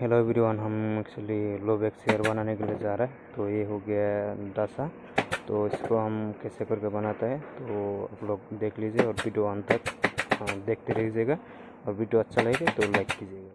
Hello everyone हम actually low back chair बनाने के लिए जा रहे हैं। तो ये हो गया डासा तो इसको हम कैसे करके बनाते हैं तो आप लोग देख लीजिए और वीडियो अंत तक देखते रहिएगा। और वीडियो अच्छा लगे तो लाइक कीजिएगा।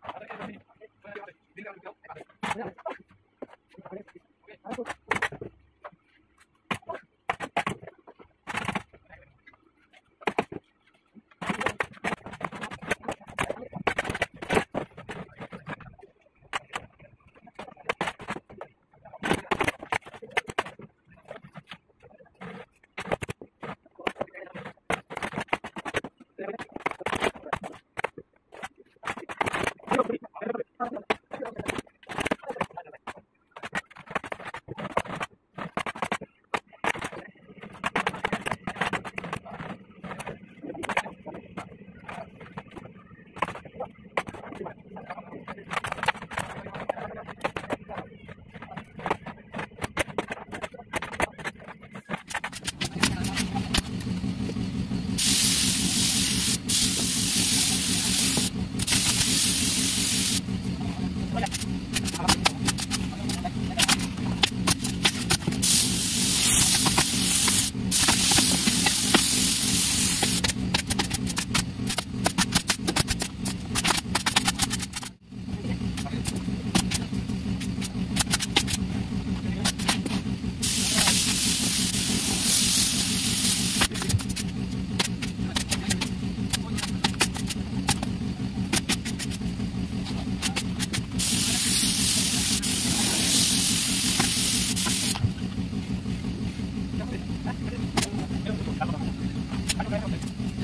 go.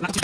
Gracias.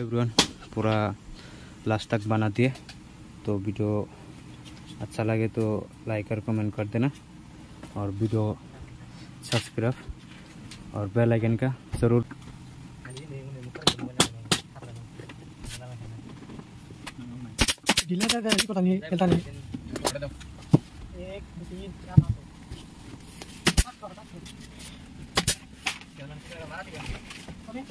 Everyone पूरा लास्ट तक बना दिए तो वीडियो अच्छा लगे तो लाइक और कमेंट कर देना और वीडियो सब्सक्राइब और बेल आइकन का ज़रूर। अबे